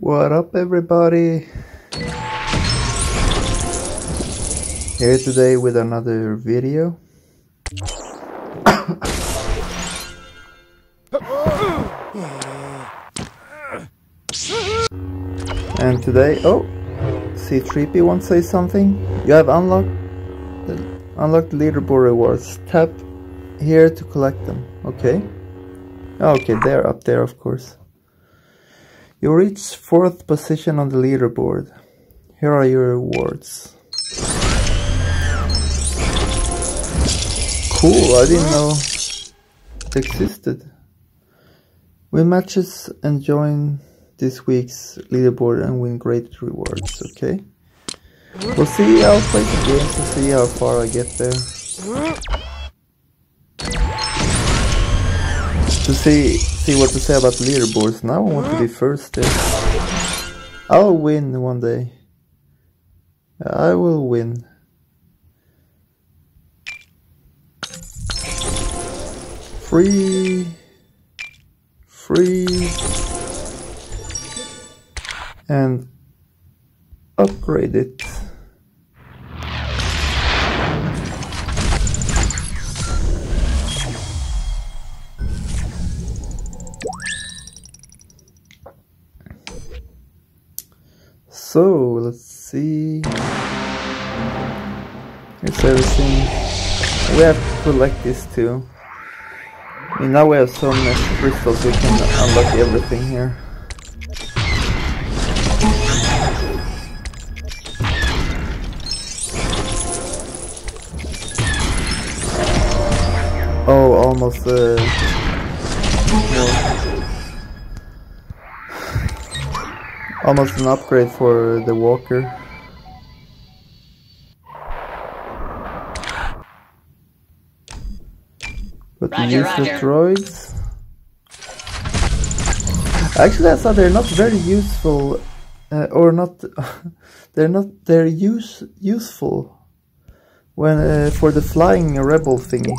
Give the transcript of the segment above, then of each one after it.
What up everybody? Here today with another video. and today, oh, C3P wants to say something. You have unlocked the, unlocked leaderboard rewards. Tap here to collect them. Okay. Okay, they're up there of course. You reach fourth position on the leaderboard. Here are your rewards. Cool, I didn't know it existed. Win matches and join this week's leaderboard and win great rewards, okay? We'll see, I'll play the games to see how far I get there. See see what to say about leaderboards. Now I want to be first. I'll win one day. I will win. Free. Free. And upgrade it. So let's see. Here's everything. We have to collect this too. I mean, now we have so many crystals we can unlock everything here. Oh, almost uh, Almost an upgrade for the walker. But the useless droids. Actually, I thought they're not very useful, uh, or not. they're not. They're use useful when uh, for the flying rebel thingy.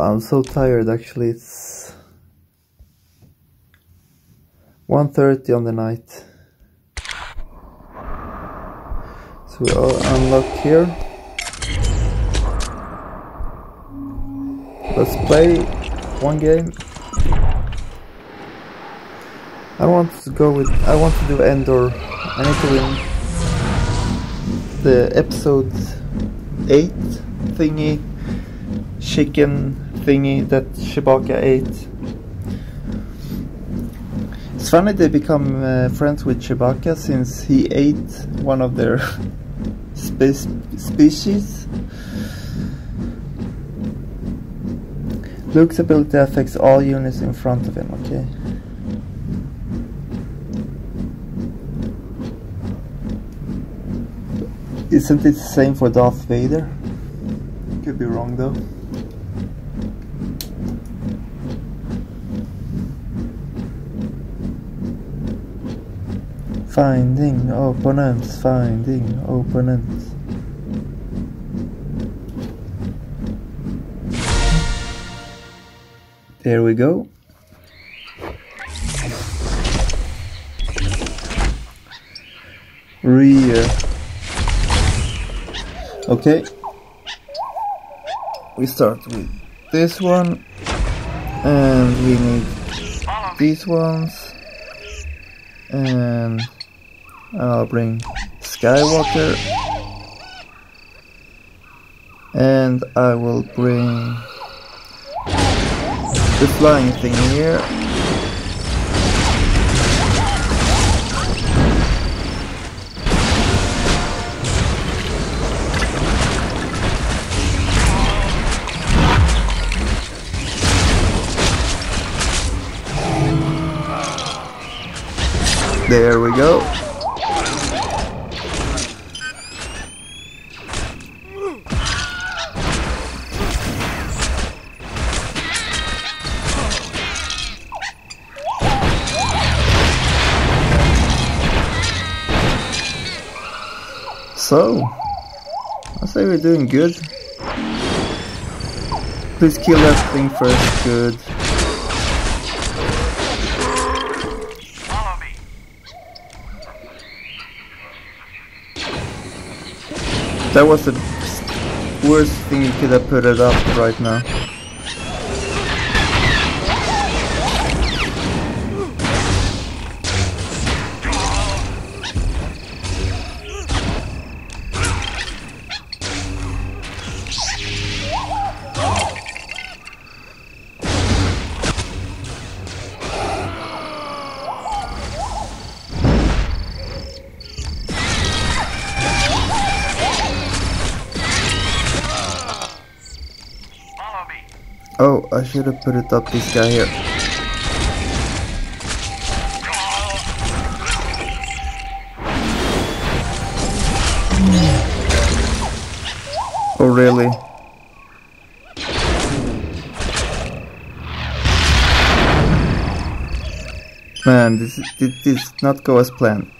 I'm so tired actually. It's 1.30 on the night. So we all unlock here. Let's play one game. I want to go with, I want to do Endor. I need to win the episode 8 thingy chicken thingy that Chewbacca ate. It's funny they become uh, friends with Chewbacca since he ate one of their spe species. Luke's ability affects all units in front of him, okay. Isn't it the same for Darth Vader? Could be wrong though. Finding opponents, finding opponents. There we go. Rear. Okay. We start with this one and we need these ones and I'll bring Skywalker and I will bring the flying thing here There we go. So, I say we're doing good. Please kill that thing first, good. That was the worst thing you could have put it up right now. I should have put it up this guy here. Oh really? Man, this did this not go as planned.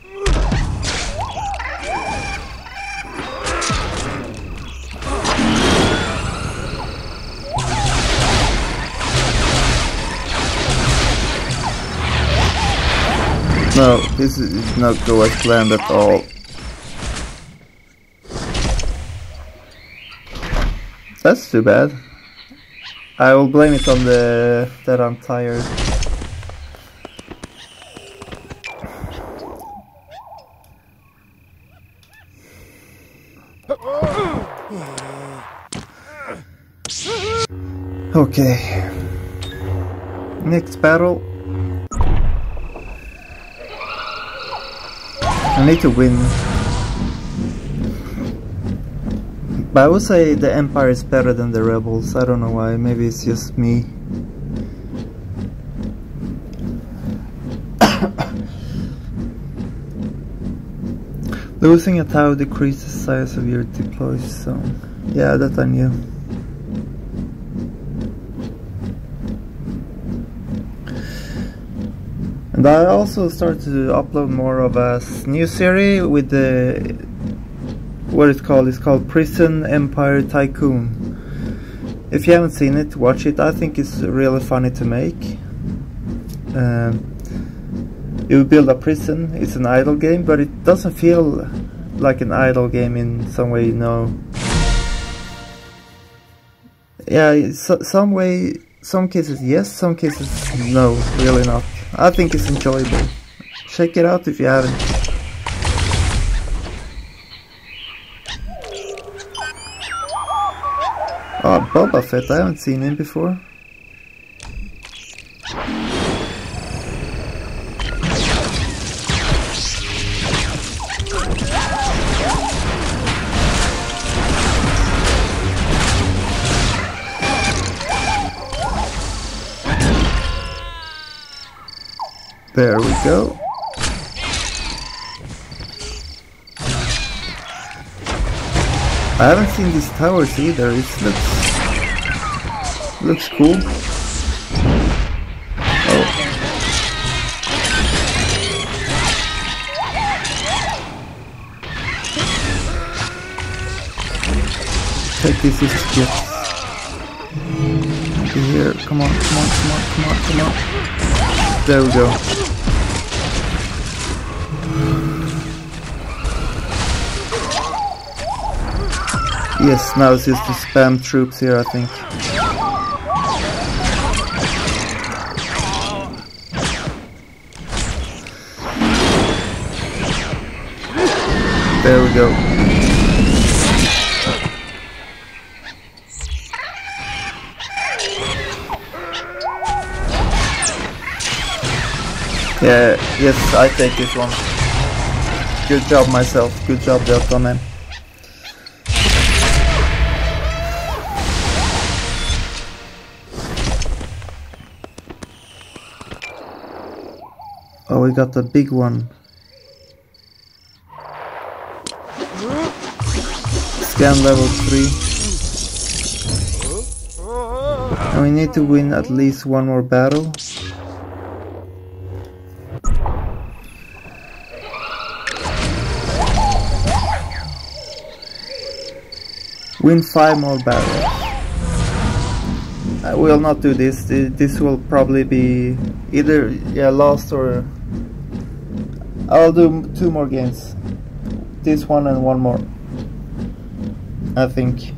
No, this is not go as planned at all. That's too bad. I will blame it on the that I'm tired. Okay. Next battle. I need to win. But I would say the Empire is better than the Rebels. I don't know why. Maybe it's just me. Losing a tower decreases the size of your deployed zone. Yeah, that I knew. And I also started to upload more of a new series with the what it's called. It's called Prison Empire Tycoon. If you haven't seen it, watch it. I think it's really funny to make. Um, you build a prison. It's an idle game, but it doesn't feel like an idle game in some way. You know. Yeah, so, some way, some cases yes, some cases no, really not. I think it's enjoyable. Check it out if you haven't. Oh, Boba Fett, I haven't seen him before. There we go. I haven't seen these towers either. It looks looks cool. Oh. Take this as gifts. Here, come on, come on, come on, come on, come on. There we go. Yes, now it's just to spam troops here, I think. There we go. Yeah, yes, I take this one. Good job myself, good job Delta man. Oh, we got the big one. Scan level 3. And we need to win at least one more battle. Win 5 more battles. I will not do this. This will probably be either yeah lost or I'll do two more games. This one and one more. I think.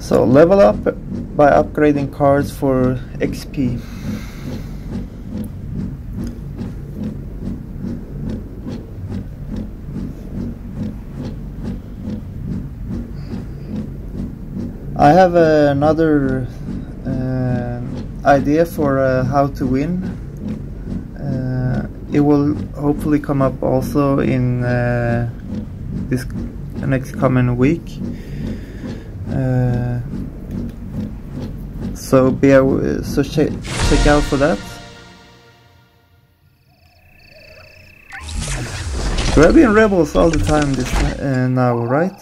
So level up by upgrading cards for XP. I have uh, another uh, idea for uh, how to win. Uh, it will hopefully come up also in uh, this next coming week. Uh, so be so check check out for that. We're being rebels all the time this uh, now, right?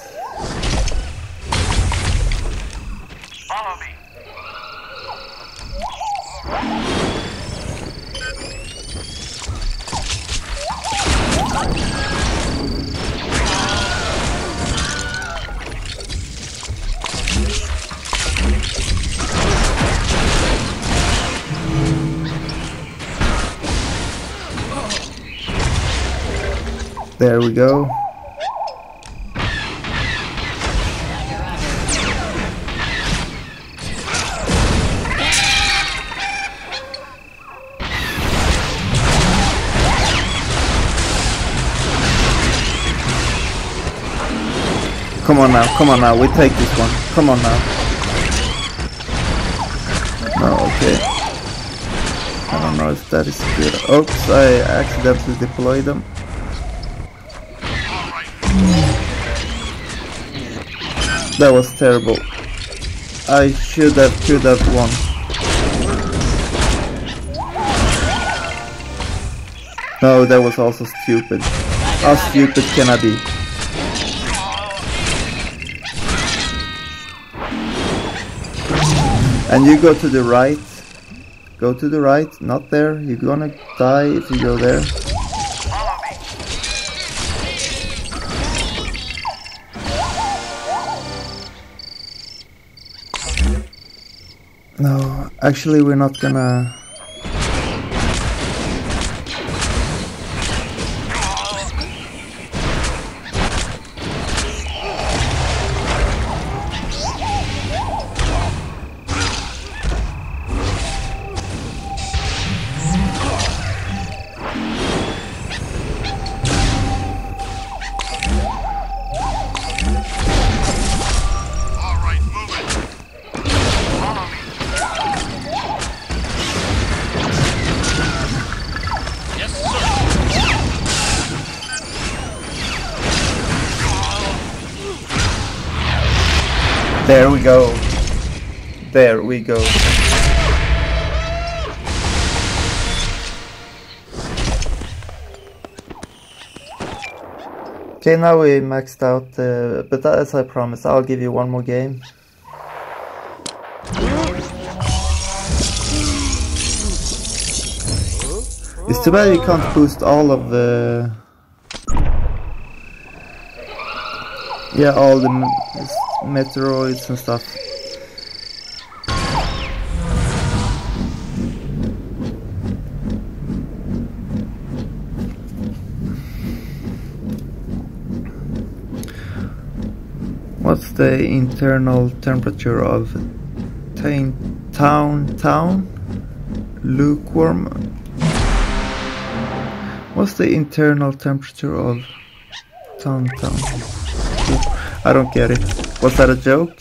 There we go. Come on now, come on now, we take this one. Come on now. No, okay. I don't know if that is good. Oops, I accidentally deployed them. That was terrible. I should have killed that one. No, that was also stupid. How stupid can I be? And you go to the right. Go to the right, not there. You're gonna die if you go there. No, actually we're not gonna... we go. There we go. Okay, now we maxed out, uh, but as I promised, I'll give you one more game. It's too bad you can't boost all of the... Yeah, all the Meteoroids and stuff. What's the internal temperature of Tauntaun? Lukewarm. What's the internal temperature of town town? I don't get it. Was that a joke?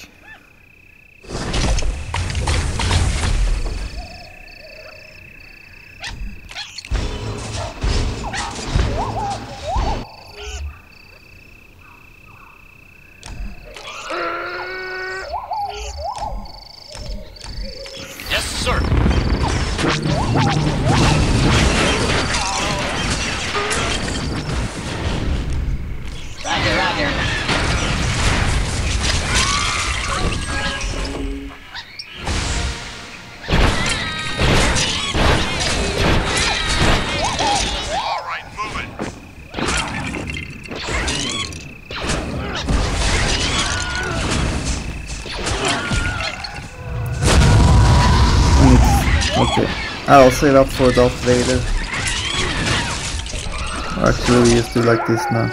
I'll save up for Darth Vader. Actually, we just do like this now.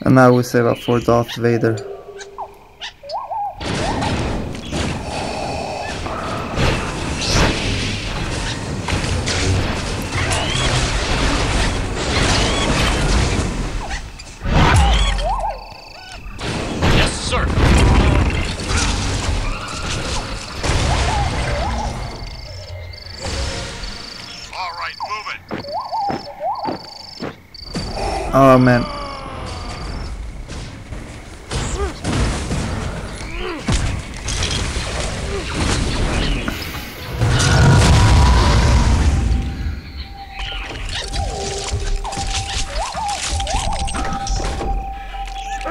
And now we save up for Darth Vader. Oh man.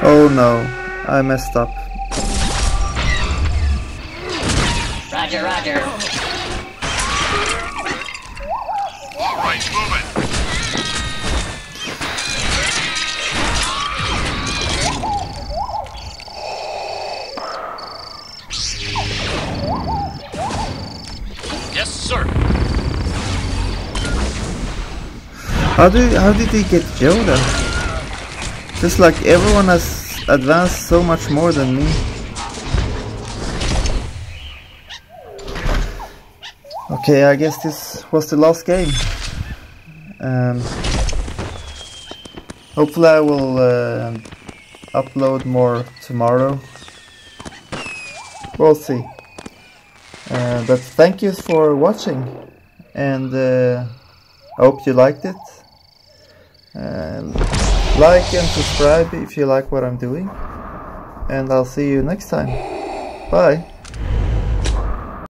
Oh no, I messed up. Roger, roger. How do how did he get Yoda? Just like everyone has advanced so much more than me. Okay, I guess this was the last game. Um, hopefully I will uh, upload more tomorrow. We'll see. Uh, but thank you for watching and uh, I hope you liked it. And like and subscribe if you like what I'm doing. And I'll see you next time. Bye.